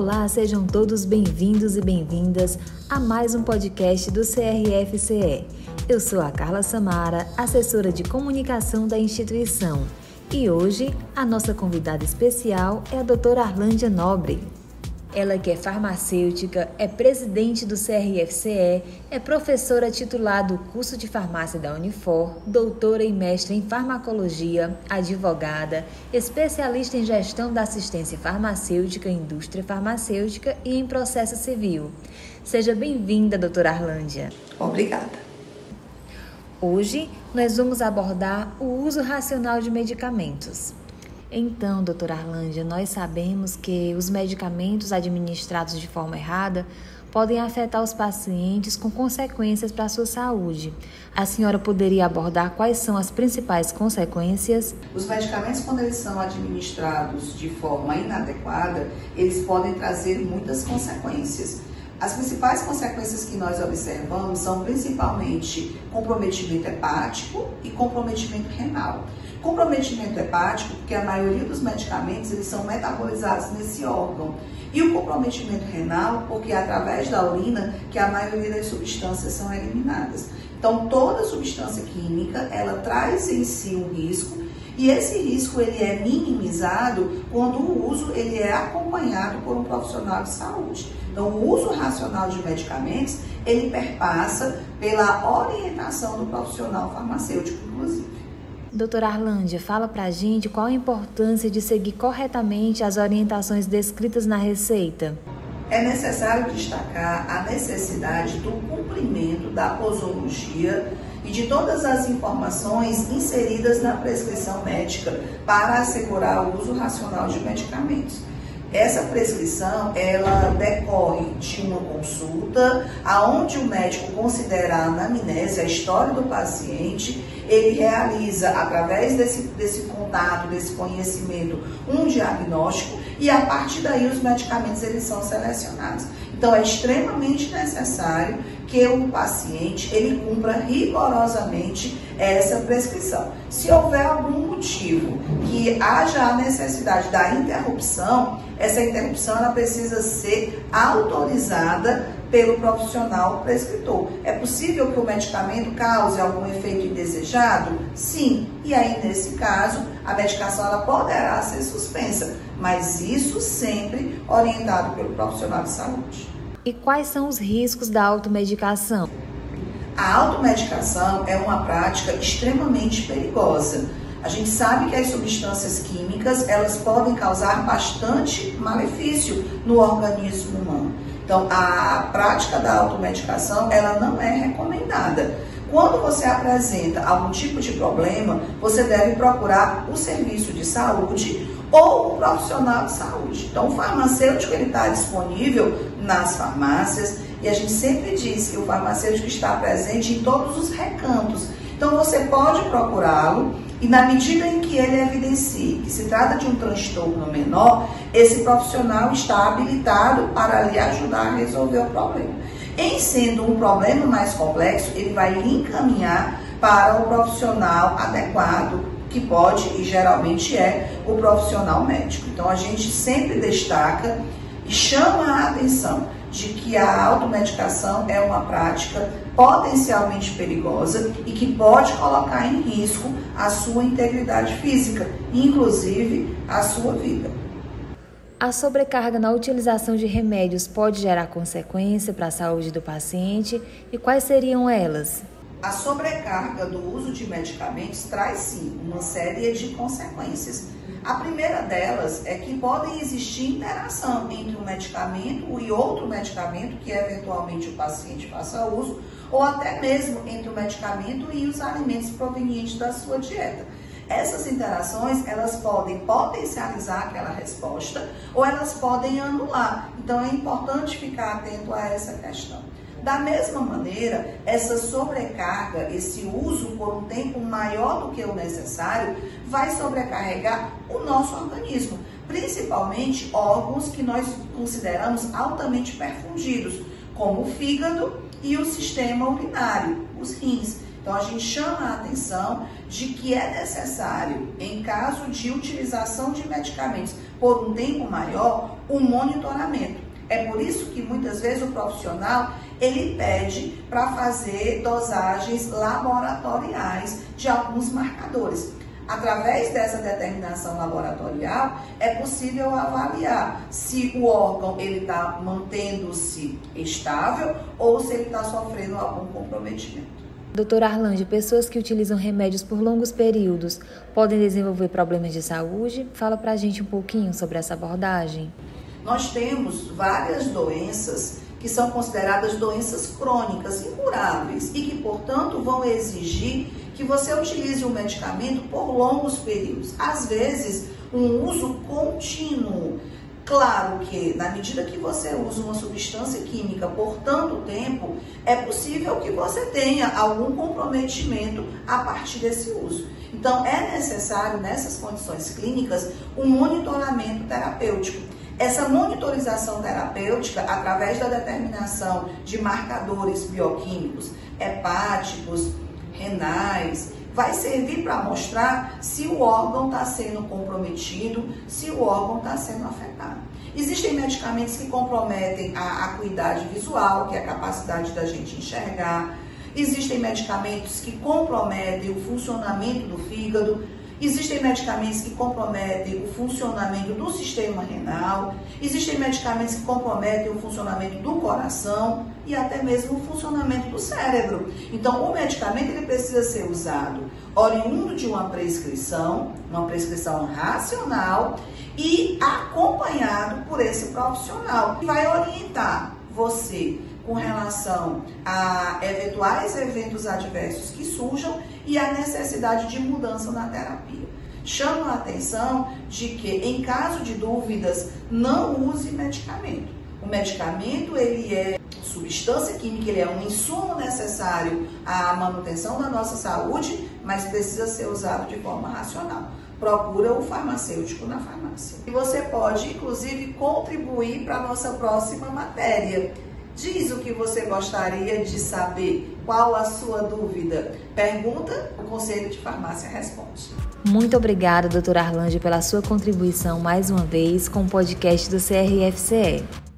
Olá, sejam todos bem-vindos e bem-vindas a mais um podcast do CRFCE. Eu sou a Carla Samara, assessora de comunicação da instituição, e hoje a nossa convidada especial é a doutora Arlândia Nobre. Ela que é farmacêutica, é presidente do CRFCE, é professora titular do curso de farmácia da Unifor, doutora e mestre em farmacologia, advogada, especialista em gestão da assistência farmacêutica, indústria farmacêutica e em processo civil. Seja bem-vinda, doutora Arlândia. Obrigada. Hoje nós vamos abordar o uso racional de medicamentos. Então, doutora Arlândia, nós sabemos que os medicamentos administrados de forma errada podem afetar os pacientes com consequências para a sua saúde. A senhora poderia abordar quais são as principais consequências? Os medicamentos, quando eles são administrados de forma inadequada, eles podem trazer muitas consequências. As principais consequências que nós observamos são principalmente comprometimento hepático e comprometimento renal. Comprometimento hepático, porque a maioria dos medicamentos eles são metabolizados nesse órgão. E o comprometimento renal, porque é através da urina que a maioria das substâncias são eliminadas. Então, toda substância química, ela traz em si um risco e esse risco ele é minimizado quando o uso ele é acompanhado por um profissional de saúde. Então, o uso racional de medicamentos, ele perpassa pela orientação do profissional farmacêutico, inclusive. Doutora Arlândia, fala pra gente qual a importância de seguir corretamente as orientações descritas na receita. É necessário destacar a necessidade do cumprimento da posologia e de todas as informações inseridas na prescrição médica para assegurar o uso racional de medicamentos. Essa prescrição, ela decorre de uma consulta, aonde o médico considera a anamnese, a história do paciente, ele realiza, através desse, desse contato, desse conhecimento, um diagnóstico e a partir daí os medicamentos eles são selecionados. Então é extremamente necessário que o paciente ele cumpra rigorosamente essa prescrição. Se houver algum motivo que haja a necessidade da interrupção, essa interrupção ela precisa ser autorizada pelo profissional prescritor. É possível que o medicamento cause algum efeito indesejado? Sim. E aí, nesse caso, a medicação ela poderá ser suspensa, mas isso sempre orientado pelo profissional de saúde. E quais são os riscos da automedicação? A automedicação é uma prática extremamente perigosa. A gente sabe que as substâncias químicas, elas podem causar bastante malefício no organismo humano. Então, a prática da automedicação, ela não é recomendada. Quando você apresenta algum tipo de problema, você deve procurar o serviço de saúde ou o profissional de saúde. Então, o farmacêutico ele está disponível nas farmácias e a gente sempre diz que o farmacêutico está presente em todos os recantos. Então, você pode procurá-lo e na medida em que ele evidencie que se trata de um transtorno menor, esse profissional está habilitado para lhe ajudar a resolver o problema. Em sendo um problema mais complexo, ele vai encaminhar para o profissional adequado, que pode e geralmente é o profissional médico. Então a gente sempre destaca e chama a atenção de que a automedicação é uma prática potencialmente perigosa e que pode colocar em risco a sua integridade física, inclusive a sua vida. A sobrecarga na utilização de remédios pode gerar consequência para a saúde do paciente e quais seriam elas? A sobrecarga do uso de medicamentos traz sim uma série de consequências. A primeira delas é que podem existir interação entre um medicamento e outro medicamento que eventualmente o paciente faça uso, ou até mesmo entre o medicamento e os alimentos provenientes da sua dieta. Essas interações, elas podem potencializar aquela resposta ou elas podem anular. Então é importante ficar atento a essa questão. Da mesma maneira, essa sobrecarga, esse uso por um tempo maior do que o necessário, vai sobrecarregar o nosso organismo, principalmente órgãos que nós consideramos altamente perfundidos, como o fígado e o sistema urinário, os rins. Então a gente chama a atenção de que é necessário, em caso de utilização de medicamentos por um tempo maior, o monitoramento. É por isso que muitas vezes o profissional ele pede para fazer dosagens laboratoriais de alguns marcadores. Através dessa determinação laboratorial, é possível avaliar se o órgão ele está mantendo-se estável ou se ele está sofrendo algum comprometimento. Doutor Arlange, pessoas que utilizam remédios por longos períodos podem desenvolver problemas de saúde? Fala para a gente um pouquinho sobre essa abordagem. Nós temos várias doenças que são consideradas doenças crônicas, incuráveis e que, portanto, vão exigir que você utilize o medicamento por longos períodos. Às vezes, um uso contínuo. Claro que, na medida que você usa uma substância química por tanto tempo, é possível que você tenha algum comprometimento a partir desse uso. Então, é necessário, nessas condições clínicas, um monitoramento terapêutico. Essa monitorização terapêutica, através da determinação de marcadores bioquímicos hepáticos, renais, vai servir para mostrar se o órgão está sendo comprometido, se o órgão está sendo afetado. Existem medicamentos que comprometem a acuidade visual, que é a capacidade da gente enxergar. Existem medicamentos que comprometem o funcionamento do fígado. Existem medicamentos que comprometem o funcionamento do sistema renal, existem medicamentos que comprometem o funcionamento do coração e até mesmo o funcionamento do cérebro. Então, o medicamento ele precisa ser usado oriundo de uma prescrição, uma prescrição racional e acompanhado por esse profissional que vai orientar você com relação a eventuais eventos adversos que surjam e a necessidade de mudança na terapia. Chamo a atenção de que, em caso de dúvidas, não use medicamento. O medicamento ele é substância química, ele é um insumo necessário à manutenção da nossa saúde, mas precisa ser usado de forma racional. Procura o farmacêutico na farmácia. E você pode, inclusive, contribuir para a nossa próxima matéria Diz o que você gostaria de saber. Qual a sua dúvida? Pergunta, o Conselho de Farmácia responde. Muito obrigada, doutora Arlange, pela sua contribuição mais uma vez com o podcast do CRFCE.